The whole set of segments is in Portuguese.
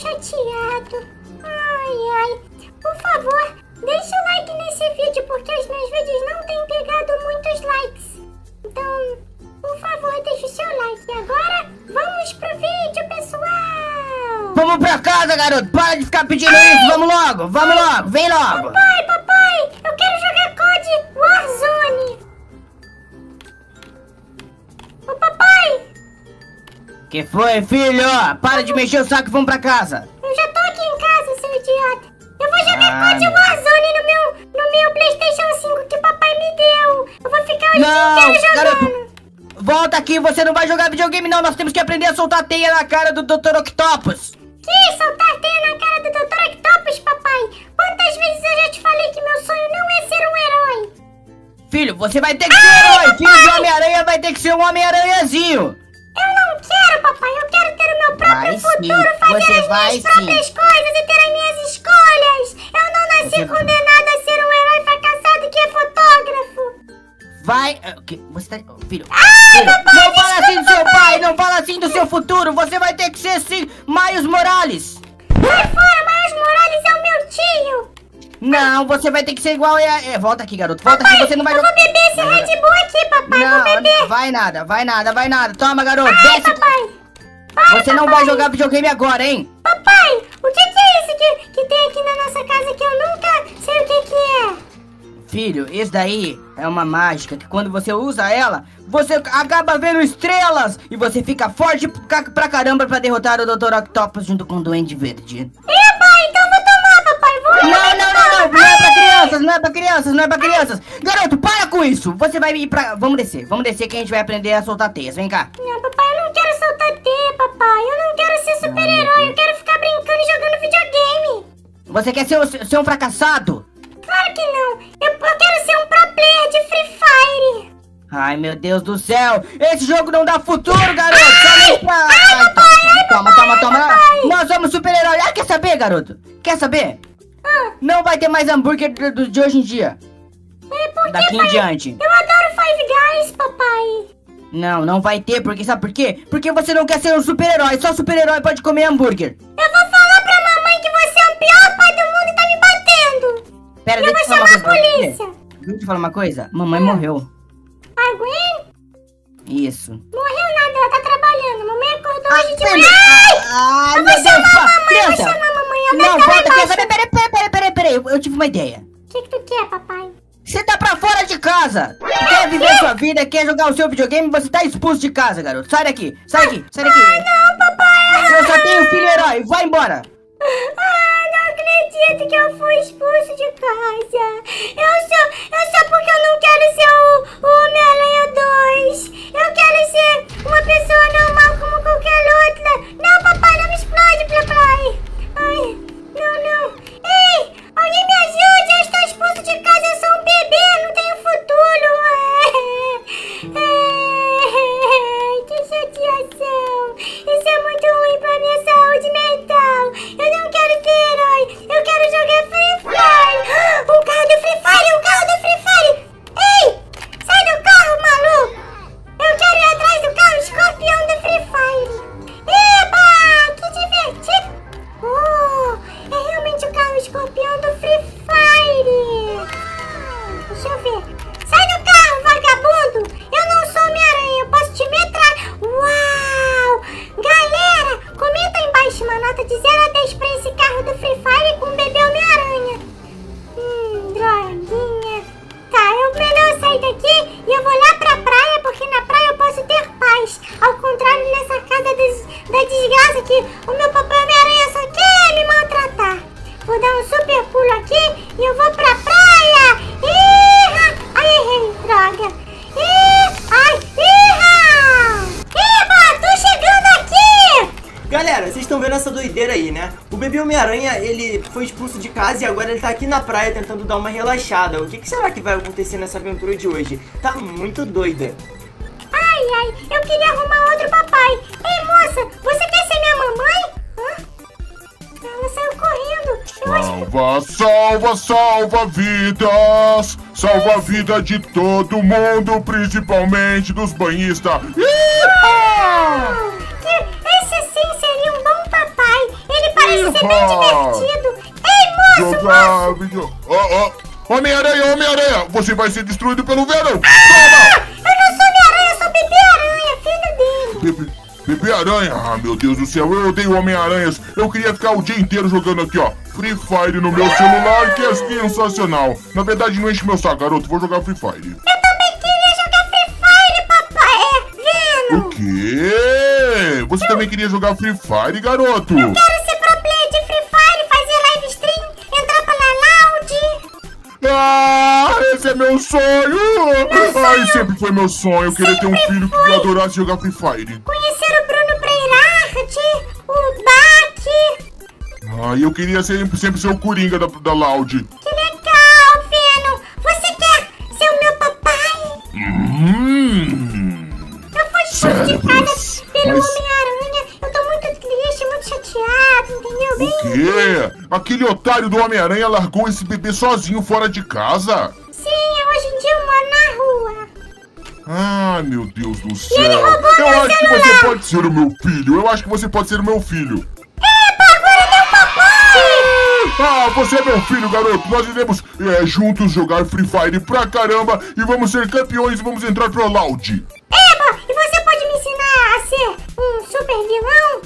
chateado. Ai, ai. Por favor, deixa o like nesse vídeo, porque os meus vídeos não têm pegado muitos likes. Então, por favor, deixa o seu like. E agora, vamos pro vídeo, pessoal! Vamos pra casa, garoto. Para de ficar pedindo isso. Vamos logo, vamos logo. Vem logo. Papai, papai, Que foi, filho? Para de mexer o saco e vamos pra casa. eu já tô aqui em casa, seu idiota. Eu vou jogar Ah, COD não. Warzone no meu, no meu Playstation 5 que papai me deu. Eu vou ficar o dia Não, inteiro jogando. Volta aqui, você não vai jogar videogame não. Nós temos que aprender a soltar teia na cara do Dr. Octopus. Que soltar teia na cara do Dr. Octopus, papai? Quantas vezes eu já te falei que meu sonho não é ser um herói? Filho, você vai ter que ser um herói. Filho de Homem-Aranha vai ter que ser um Homem-Aranhazinho. Quero, papai. Eu quero ter o meu próprio Vai sim, futuro, fazer você as vai minhas próprias sim. coisas e ter as minhas escolhas. Eu não nasci Você- condenada a ser um herói fracassado que é fotógrafo. Vai. que- Você tá. Filho. filho, não fala assim do seu pai, não fala assim do seu futuro. Você vai ter que ser sim, Miles Morales. Sai fora, Miles Morales é o meu tio. Não, você vai ter que ser igual. É, é, volta aqui, garoto. Volta aqui, você não vai eu vou beber esse Red Bull aqui, papai. vou beber. Não, vai nada, vai nada, vai nada. Toma, garoto, Ai, desce. papai. Ai, Você não papai. vai jogar videogame agora, hein? Papai, o que, que é isso que, que tem aqui na nossa casa que eu nunca sei o que, que é? Filho, isso daí é uma mágica que quando você usa ela, você acaba vendo estrelas e você fica forte pra caramba pra derrotar o Dr. Octopus junto com o Duende Verde. Eba, crianças, não é pra crianças, não é pra crianças. Garoto, para com isso. Você vai ir pra. Vamos descer, vamos descer que a gente vai aprender a soltar teias. Vem cá. Não, papai, eu não quero soltar teia, papai. Eu não quero ser super-herói. Eu quero ficar brincando e jogando videogame. Você quer ser, ser um fracassado? Claro que não. Eu, eu quero ser um pro player de Free Fire. Ai, meu Deus do céu! Esse jogo não dá futuro, garoto! Vem pra... Ai, toma, toma, toma, toma! Nós somos super-heróis! Ah, quer saber, garoto? Quer saber? Ah, Não vai ter mais hambúrguer de hoje em dia. é porque, Daqui em pai, diante. Eu adoro Five Guys, papai. Não, não vai ter, porque sabe por quê? Porque você não quer ser um super-herói. Só super-herói pode comer hambúrguer. Eu vou falar pra mamãe que você é o pior pai do mundo e tá me batendo. Pera, Eu deixa eu vou chamar a polícia. Deixa eu te falar uma coisa. Mamãe morreu. A Gwen Isso. morreu nada, ela tá trabalhando. Mamãe acordou Ai, hoje de filho. manhã. Ai, eu vou chamar a mamãe, eu vou Criança. chamar a mamãe. Ela Não, volta aqui. embaixo. Peraí, peraí, peraí, peraí. Eu, eu tive uma ideia. O que, que tu quer, papai? Você tá pra fora de casa! Quer viver sua vida, quer jogar o seu videogame, você tá expulso de casa, garoto. Sai daqui, sai daqui, sai daqui. Não, papai. Eu só tenho filho herói, vai embora! Ah, não acredito que eu fui expulso de casa. Eu só, eu só porque eu não quero ser o, o Homem-Aranha 2. Vocês estão vendo essa doideira aí, né? O bebê Homem-Aranha, ele foi expulso de casa e agora ele tá aqui na praia tentando dar uma relaxada. O que, que será que vai acontecer nessa aventura de hoje? Tá muito doida. Ai, ai, eu queria arrumar outro papai. Ei, moça, você quer ser minha mamãe? Hã? Ela saiu correndo. Eu que... Salva, salva, salva vidas! Salva a vida de todo mundo, principalmente dos banhistas. Ih! Ser bem Ah. divertido. Ei, moço, Jogar vídeo. Ó, ó. Homem-Aranha, Homem-Aranha, você vai ser destruído pelo Venom. Toma! eu não sou Homem-Aranha, eu sou Bebê Aranha, filho dele. Bebê, Bebê Aranha, ah meu Deus do céu, eu odeio Homem-Aranhas. Eu queria ficar o dia inteiro jogando aqui, ó. Free Fire no meu celular, que é sensacional. Na verdade, não enche meu saco, garoto. Vou jogar Free Fire. Eu também queria jogar Free Fire, papai. É, Venom. O quê? Você também queria jogar Free Fire, garoto? Quero Ah, esse é meu sonho! Ai, sempre foi meu sonho. Eu queria ter um filho que adorasse jogar Free Fire. Conhecer o Bruno Breirard, o Bach. Ai, eu queria sempre, sempre ser o Coringa da, da Loud. Aquele otário do Homem-Aranha largou esse bebê sozinho fora de casa? sim, hoje em dia eu moro na rua. Ai, meu Deus do céu. ele roubou Eu meu acho que celular. você pode ser o meu filho. Eu acho que você pode ser o meu filho. Agora é meu papai! Ah, você é meu filho, garoto. Nós iremos é, juntos jogar Free Fire pra caramba e vamos ser campeões e vamos entrar pro Loud. Eba, e você pode me ensinar a ser um super vilão?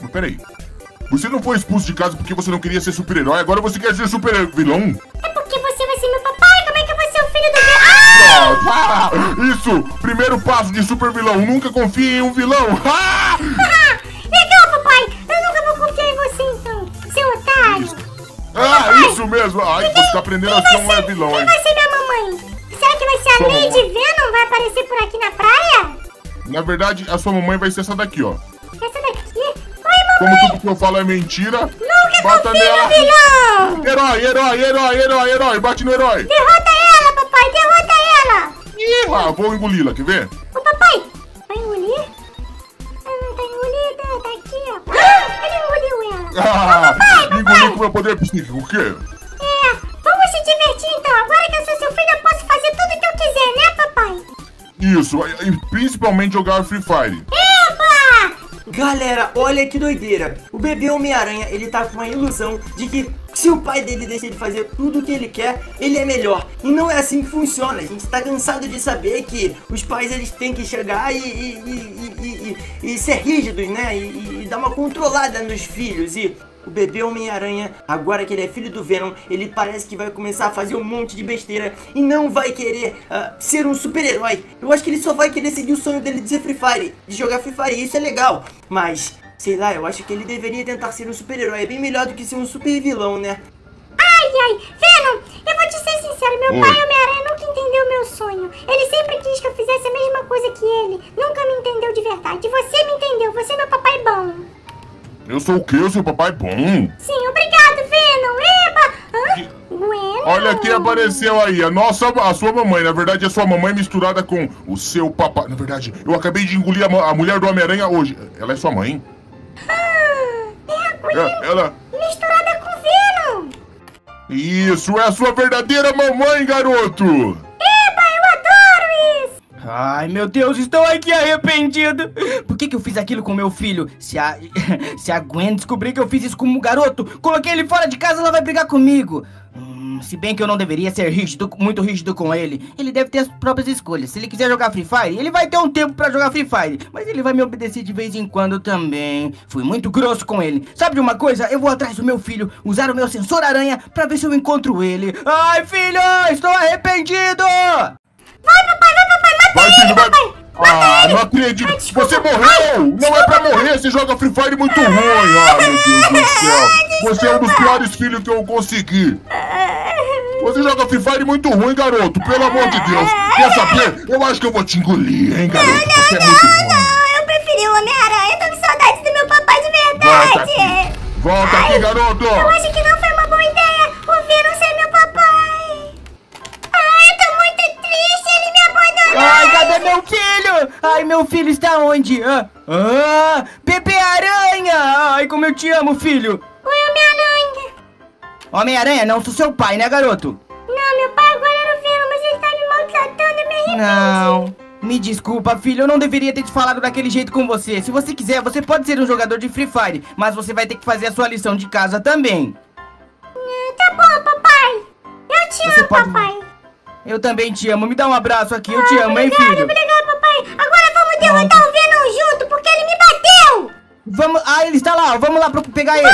Mas peraí. Você não foi expulso de casa porque você não queria ser super-herói, agora você quer ser super-vilão? É porque você vai ser meu papai? Como é que eu vou ser o filho do vilão? Ah! Ah, isso! Primeiro passo de super-vilão. Nunca confie em um vilão. Ah! Legal, papai! Eu nunca vou confiar em você, então, seu otário! Ah, isso mesmo! Ai, você tá aprendendo a ser um vilão, quem hein? vai ser minha mamãe? Será que vai ser a Lady. Venom? Vai aparecer por aqui na praia? Na verdade, a sua mamãe vai ser essa daqui, ó. Como tudo que eu falo é mentira, Nunca bata confia nela. vilão! Herói, herói, herói, herói, herói. Bate no herói. Derrota ela, papai! Derrota ela! Ih, ah, vou engoli-la, quer ver? Ô, papai! Vai engolir? Ah, não tá engolida, tá aqui, ó. Ah, ele engoliu ela! Ah, papai, engoliu papai. com meu poder psíquico, o quê? É, vamos se divertir então. Agora que eu sou seu filho, eu posso fazer tudo que eu quiser, né, papai? Isso, e principalmente jogar Free Fire. Eba! Galera, olha que doideira. O bebê Homem-Aranha, ele tá com a ilusão de que se o pai dele deixa ele fazer tudo o que ele quer, ele é melhor. E não é assim que funciona. A gente tá cansado de saber que os pais eles têm que chegar e, e, e, e- ser rígidos, né? E, e dar uma controlada nos filhos. E o bebê Homem-Aranha, agora que ele é filho do Venom, ele parece que vai começar a fazer um monte de besteira e não vai querer ah, ser um super-herói. Eu acho que ele só vai querer seguir o sonho dele de ser Free Fire, de jogar Free Fire, e isso é legal. Mas, sei lá, eu acho que ele deveria tentar ser um super-herói. É bem melhor do que ser um super-vilão, né? Ai, ai, Venom, eu vou te ser sincero, meu Oi. pai Homem-Aranha nunca entendeu meu sonho. Ele sempre quis que eu fizesse a mesma coisa que ele. Nunca me entendeu de verdade. Você me entendeu, você é meu papai bom. Eu sou o sou o papai bom. Sim, obrigado, Venom. Eba! Hã? Bueno. Olha quem apareceu aí, a nossa, a sua mamãe. Na verdade, a sua mamãe misturada com o seu papai. Na verdade, eu acabei de engolir a, a mulher do Homem-Aranha hoje. Ela é sua mãe? Ah, é a Gwen É, ela. misturada com Venom. Isso é a sua verdadeira mamãe, garoto! Ai, meu Deus, estou aqui arrependido. Por que, que eu fiz aquilo com meu filho? Se a, se a Gwen descobrir que eu fiz isso com um garoto, coloquei ele fora de casa, ela vai brigar comigo. Hum, se bem que eu não deveria ser rígido, muito rígido com ele. Ele deve ter as próprias escolhas. Se ele quiser jogar Free Fire, ele vai ter um tempo pra jogar Free Fire. Mas ele vai me obedecer de vez em quando também. Fui muito grosso com ele. Sabe de uma coisa? Eu vou atrás do meu filho, usar o meu sensor aranha pra ver se eu encontro ele. Ai, filho, estou arrependido! Vai, papai, vai, papai, Vai, filho, vai! Ah, não acredito! Você morreu! Não é pra morrer, você joga Free Fire muito ruim! Ah, meu Deus do céu! Você é um dos piores filhos que eu consegui! Você joga Free Fire muito ruim, garoto! Pelo amor de Deus! Quer saber? Eu acho que eu vou te engolir, hein, garoto? Você é muito ruim! Não, eu preferi o Homem-Aranha. Eu tô com saudades do meu papai de Volta verdade. aqui! Volta aqui, garoto! Eu acho que não Ai, meu filho? Ai, meu filho está onde? Ah, ah Pepe Aranha! Ai, como eu te amo, filho! Oi, Homem-Aranha. Homem-Aranha, não sou seu pai, né, garoto? Não, meu pai agora era o Venom, mas ele tá me maltratando e me arrependi. Não. Me desculpa, filho, eu não deveria ter te falado daquele jeito com você. Se você quiser, você pode ser um jogador de Free Fire, mas você vai ter que fazer a sua lição de casa também. Tá bom, papai. Eu te Você amo, pode- papai. Eu também te amo. Me dá um abraço aqui, eu te amo, hein, Obrigado, filho? obrigado, papai. Agora vamos derrotar o Venom junto, porque ele me bateu. Vamos. Ah, ele está lá, vamos lá pegar ele.